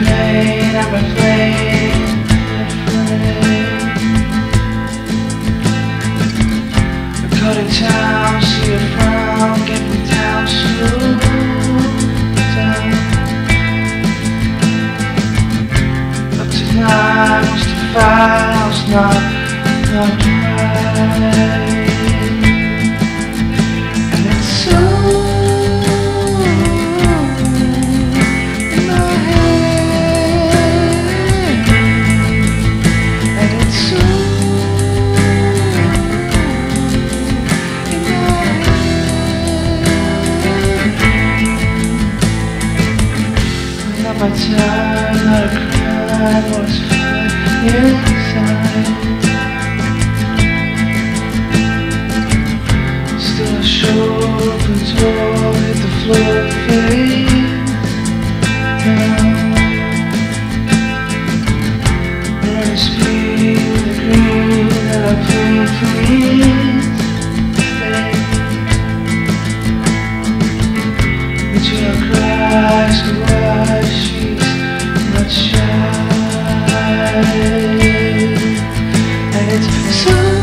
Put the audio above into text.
I'm afraid. I see a frown, get me down, slow down. Tonight was not. time I cried was hurt inside time